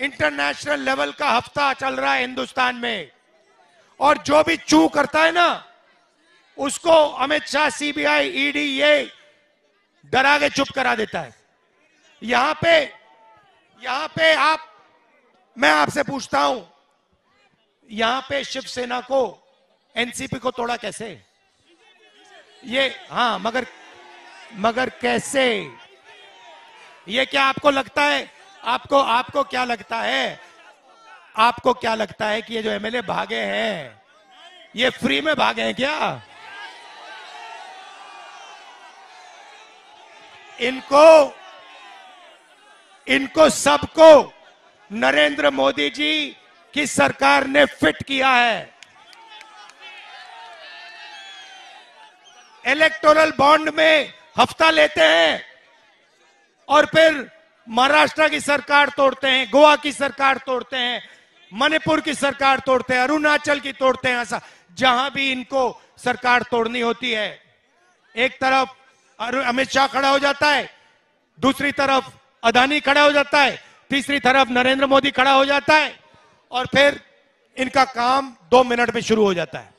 International level का हफ़्ता चल रहा है हिंदुस्तान में। और जो भी चू करता है ना, उसको अमित शाह सीबीआई ईडी ये डरा के चुप करा देता है। यहाँ पे यहाँ पे आप, मैं आपसे पूछता हूँ, यहाँ पे शिवसेना को एनसीपी को तोड़ा कैसे? ये हाँ मगर मगर कैसे? ये क्या आपको लगता है आपको आपको क्या लगता है? आपको क्या लगता है कि ये जो एमएलए भागे हैं, ये फ्री में भागे हैं क्या? इनको इनको सबको नरेंद्र मोदी जी की सरकार ने फिट किया है। इलेक्टोरल बॉन्ड में हफ़्ता लेते हैं और फिर महाराष्ट्र की सरकार तोड़ते हैं, गोवा की सरकार तोड़ते हैं, मणिपुर की सरकार तोड़ते हैं, अरुणाचल की तोड़ते हैं, ऐसा जहाँ भी इनको सरकार तोड़नी होती है। एक तरफ़ अमित शाह खड़ा हो जाता है, दूसरी तरफ़ अदानी खड़ा हो जाता है, तीसरी तरफ़ नरेंद्र मोदी खड़ा हो जाता है, और फिर इनका काम दो मिनट में शुरू हो जाता है।